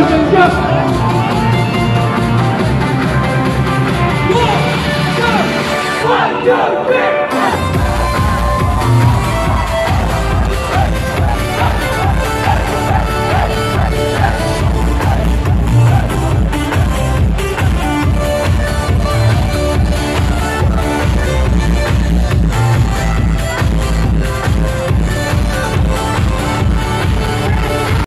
Congratulations, Jeff! One, two, three!